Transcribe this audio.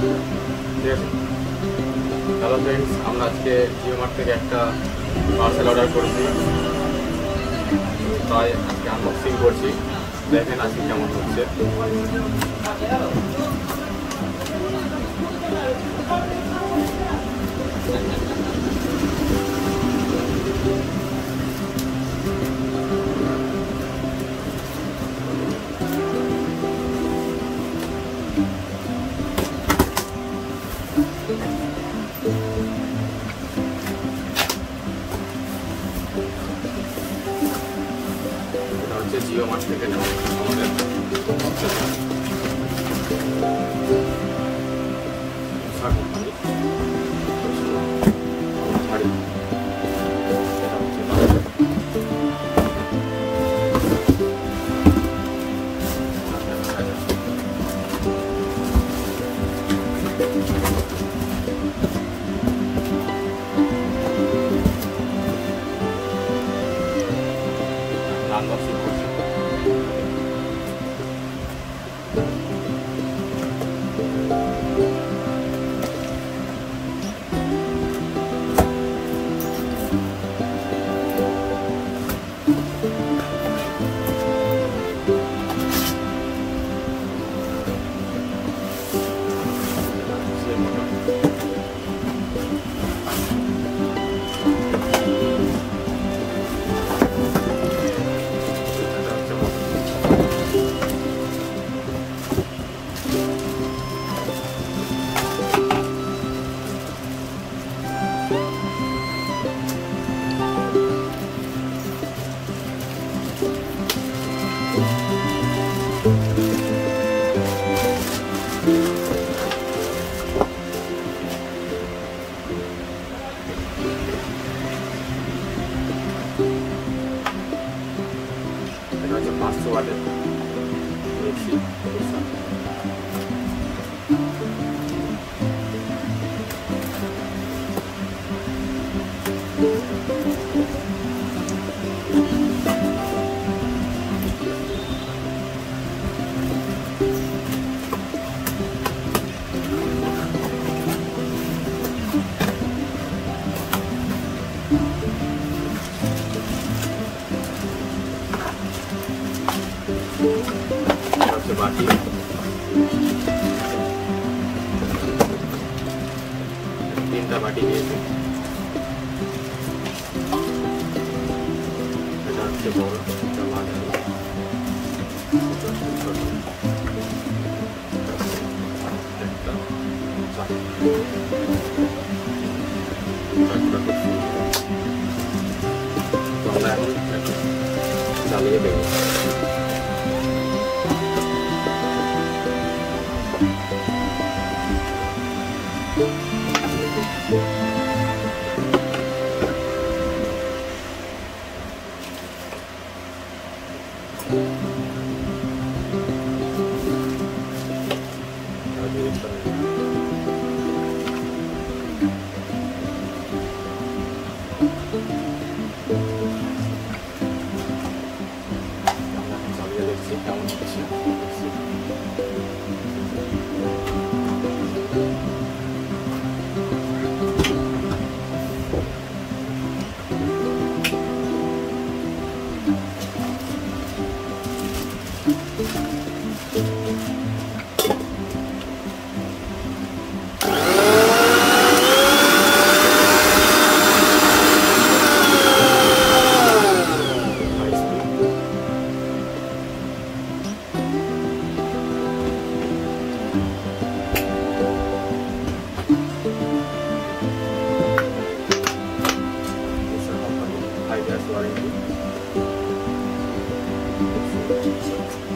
ঠিক hello friends আমরা আজকে জিও মার্ট থেকে একটা পার্সেল অর্ডার করেছি। তাই আজকে আনবক্সিং করছি। দেখেন আজকে কেমন হচ্ছে হচ্ছে। ちょっと待って。water. Let's see. Thank you. उसके बाद तीन टमाटी दिए थे। से बोल टमाटर 出てきたねうん。Thank you.